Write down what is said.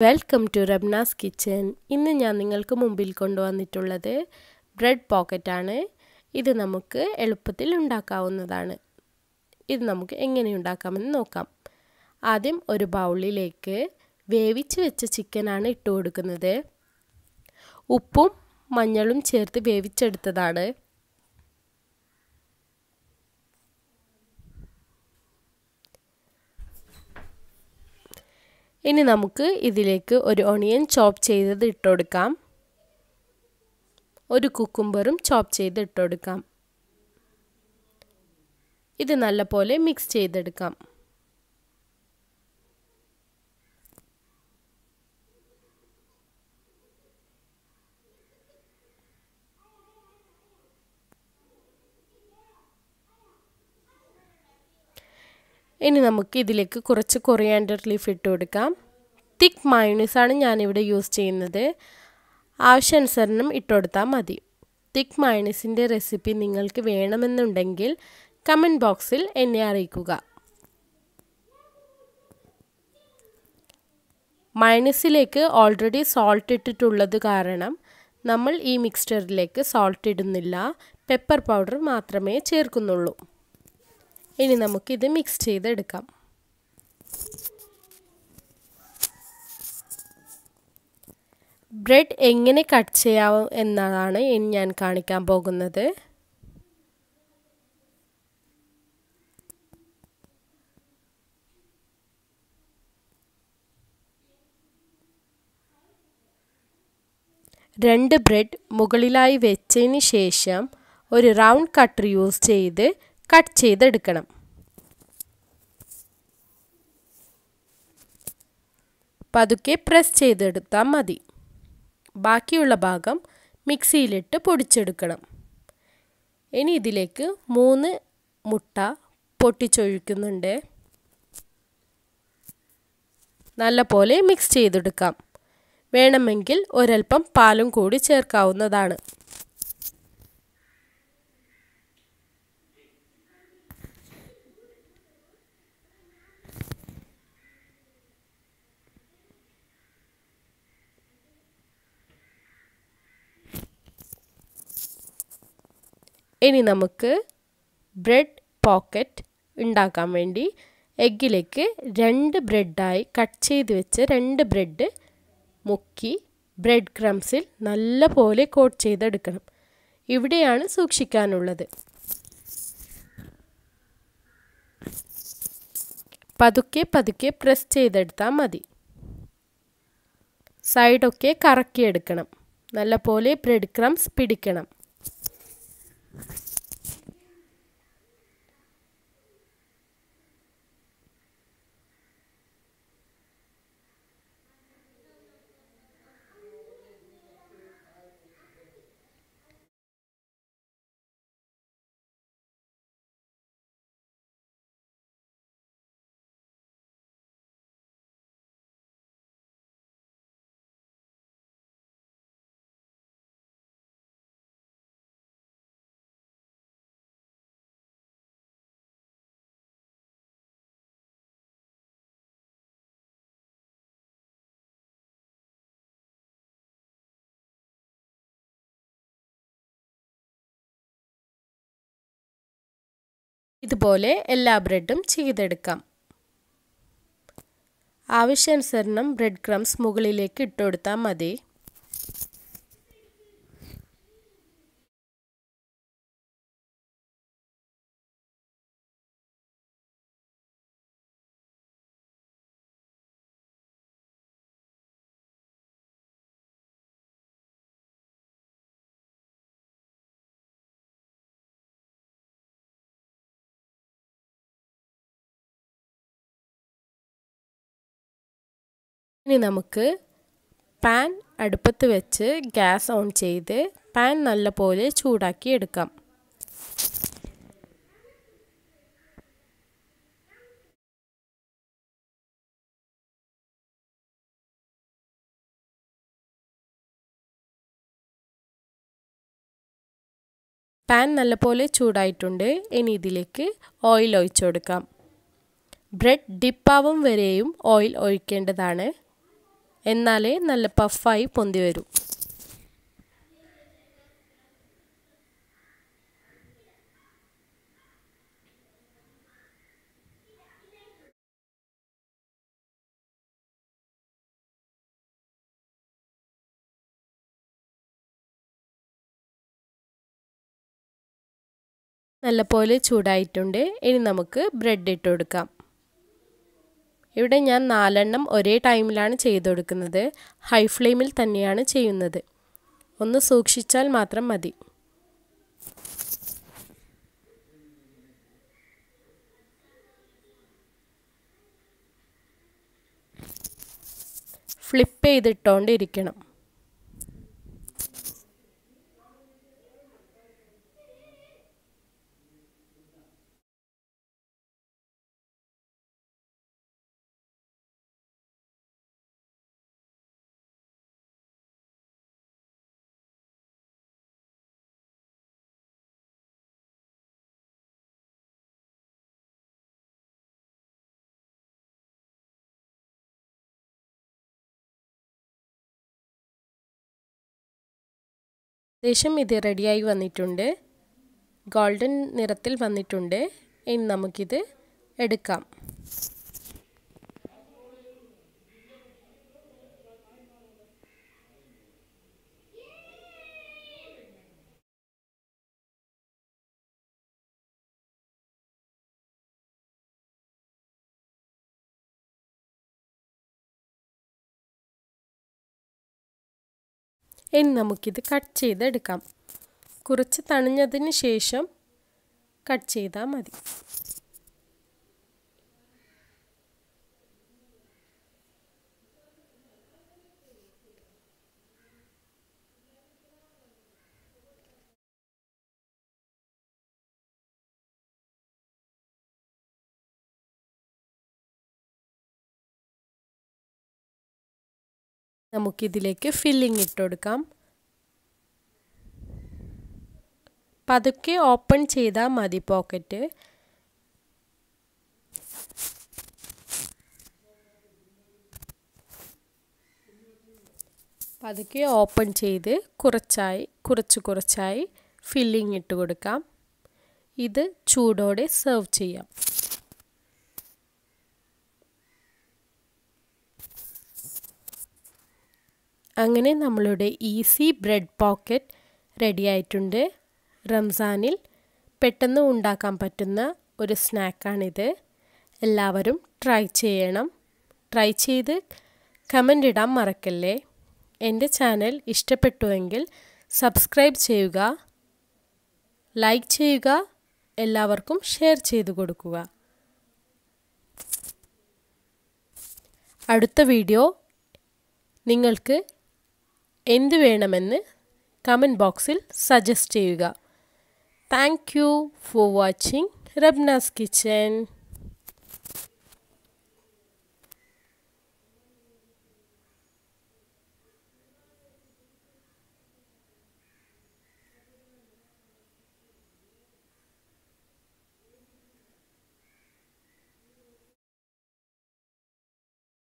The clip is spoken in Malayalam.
വെൽക്കം ടു റബ്നാസ് കിച്ചൻ ഇന്ന് ഞാൻ നിങ്ങൾക്ക് മുമ്പിൽ കൊണ്ടുവന്നിട്ടുള്ളത് ബ്രെഡ് പോക്കറ്റാണ് ഇത് നമുക്ക് എളുപ്പത്തിൽ ഉണ്ടാക്കാവുന്നതാണ്. ഇത് നമുക്ക് എങ്ങനെ ഉണ്ടാക്കാമെന്ന് നോക്കാം. ആദ്യം ഒരു ബൗളിലേക്ക് വേവിച്ച് വെച്ച ചിക്കനാണ് ഇട്ട് കൊടുക്കുന്നത്. ഉപ്പും മഞ്ഞളും ചേർത്ത് വേവിച്ചെടുത്തതാണ്. ഇനി നമുക്ക് ഇതിലേക്ക് ഒരു ഒണിയൻ ചോപ്പ് ചെയ്തത് ഇട്ടുകൊടുക്കാം ഒരു കുക്കുംബറും ചോപ്പ് ചെയ്ത് ഇട്ടുകൊടുക്കാം ഇത് നല്ലപോലെ മിക്സ് ചെയ്തെടുക്കാം. ഇനി നമുക്ക് ഇതിലേക്ക് കുറച്ച് കൊറിയാൻഡർ ലീഫ് ഇട്ട് കൊടുക്കാം. തിക്ക് മയോണീസാണ് ഞാനിവിടെ യൂസ് ചെയ്യുന്നത്. ആവശ്യാനുസരണം ഇട്ട് കൊടുത്താൽ മതി. തിക്ക് മയോണീസിന്റെ റെസിപ്പി നിങ്ങൾക്ക് വേണമെന്നുണ്ടെങ്കിൽ കമന്റ് ബോക്സിൽ എന്നെ അറിയിക്കുക. മയണീസിലേക്ക് ഓൾറെഡി സോൾട്ട് ഇട്ടിട്ടുള്ളത് കാരണം നമ്മൾ ഈ മിക്സ്ചറിലേക്ക് സോൾട്ട് ഇടുന്നില്ല. പെപ്പർ പൗഡർ മാത്രമേ ചേർക്കുന്നുള്ളൂ. ഇനി നമുക്കിത് മിക്സ് ചെയ്തെടുക്കാം. ബ്രെഡ് എങ്ങനെ കട്ട് ചെയ്യാവും എന്നതാണ് ഇനി ഞാൻ കാണിക്കാൻ പോകുന്നത്. രണ്ട് ബ്രെഡ് മുകളിലായി വെച്ചതിന് ശേഷം ഒരു റൗണ്ട് കട്ടർ യൂസ് ചെയ്ത് കട്ട് ചെയ്തെടുക്കണം. പതുക്കെ പ്രസ് ചെയ്തെടുത്താൽ മതി. ബാക്കിയുള്ള ഭാഗം മിക്സിയിലിട്ട് പൊടിച്ചെടുക്കണം. ഇനി ഇതിലേക്ക് മൂന്ന് മുട്ട പൊട്ടിച്ചൊഴിക്കുന്നുണ്ട്. നല്ലപോലെ മിക്സ് ചെയ്തെടുക്കാം. വേണമെങ്കിൽ ഒരൽപ്പം പാലും കൂടി ചേർക്കാവുന്നതാണ്. ഇനി നമുക്ക് ബ്രെഡ് പോക്കറ്റ് ഉണ്ടാക്കാൻ വേണ്ടി എഗ്ഗിലേക്ക് രണ്ട് ബ്രെഡായി കട്ട് ചെയ്ത് വെച്ച് രണ്ട് ബ്രെഡ് മുക്കി ബ്രെഡ് ക്രംസിൽ നല്ല പോലെ കോട്ട് ചെയ്തെടുക്കണം. ഇവിടെയാണ് സൂക്ഷിക്കാനുള്ളത്. പതുക്കെ പതുക്കെ പ്രസ് ചെയ്തെടുത്താൽ മതി. സൈഡൊക്കെ കറക്കിയെടുക്കണം. നല്ല പോലെ ബ്രെഡ് ക്രംസ് പിടിക്കണം. Thank you. ഇതുപോലെ എല്ലാ ബ്രെഡും ചെയ്തെടുക്കാം. ആവശ്യാനുസരണം ബ്രെഡ് ക്രംസ് മുകളിലേക്ക് ഇട്ടുകൊടുത്താൽ മതി. ഇനി നമുക്ക് പാൻ അടുപ്പത്ത് വെച്ച് ഗ്യാസ് ഓൺ ചെയ്ത് പാൻ നല്ലപോലെ ചൂടാക്കി എടുക്കാം. പാൻ നല്ലപോലെ ചൂടായിട്ടുണ്ട്. ഇനി ഇതിലേക്ക് ഓയിൽ ഒഴിച്ചു കൊടുക്കാം ബ്രെഡ് ഡിപ്പാവും വരെയും ഓയിൽ ഒഴിക്കേണ്ടതാണ്. എന്നാലേ നല്ല പഫായി പൊന്തി വരൂ. നല്ലപോലെ ചൂടായിട്ടുണ്ട്. ഇനി നമുക്ക് ബ്രെഡ് ഇട്ട് കൊടുക്കാം. ഇവിടെ ഞാൻ നാലെണ്ണം ഒരേ ടൈമിലാണ് ചെയ്ത് കൊടുക്കുന്നത് ഹൈ ഫ്ലെയിമിൽ തന്നെയാണ് ചെയ്യുന്നത്. ഒന്ന് സൂക്ഷിച്ചാൽ മാത്രം മതി. ഫ്ലിപ്പ് ചെയ്തിട്ടോണ്ടിരിക്കണം. ഏകദേശം ഇത് റെഡിയായി വന്നിട്ടുണ്ട്. ഗോൾഡൻ നിറത്തിൽ വന്നിട്ടുണ്ട്. ഇനി നമുക്കിത് എടുക്കാം. ഇനി നമുക്കിത് കട്ട് ചെയ്തെടുക്കാം. കുറച്ച് തണിഞ്ഞതിന് ശേഷം കട്ട് ചെയ്താൽ മതി. നമുക്കിതിലേക്ക് ഫില്ലിംഗ് ഇട്ട് കൊടുക്കാം. പതുക്കെ ഓപ്പൺ ചെയ്താൽ മതി പോക്കറ്റ് പതുക്കെ ഓപ്പൺ ചെയ്ത് കുറച്ചായി കുറച്ച് കുറച്ചായി ഫില്ലിംഗ് ഇട്ട് കൊടുക്കാം. ഇത് ചൂടോടെ സെർവ് ചെയ്യാം. അങ്ങനെ നമ്മളുടെ ഈസി ബ്രെഡ് പോക്കറ്റ് റെഡി ആയിട്ടുണ്ട്. റംസാനിൽ പെട്ടെന്ന് ഉണ്ടാക്കാൻ പറ്റുന്ന ഒരു സ്നാക്കാണിത് എല്ലാവരും ട്രൈ ചെയ്യണം. ട്രൈ ചെയ്ത് കമന്റ് ഇടാൻ മറക്കല്ലേ? എന്റെ ചാനൽ ഇഷ്ടപ്പെട്ടുവെങ്കിൽ സബ്സ്ക്രൈബ് ചെയ്യുക ലൈക്ക് ചെയ്യുക എല്ലാവർക്കും ഷെയർ ചെയ്തു കൊടുക്കുക. അടുത്ത വീഡിയോ നിങ്ങൾക്ക് എന്ത് വേണമെന്ന് കമന്റ് ബോക്സിൽ സജസ്റ്റ് ചെയ്യുക. Thank you for watching Rabna's kitchen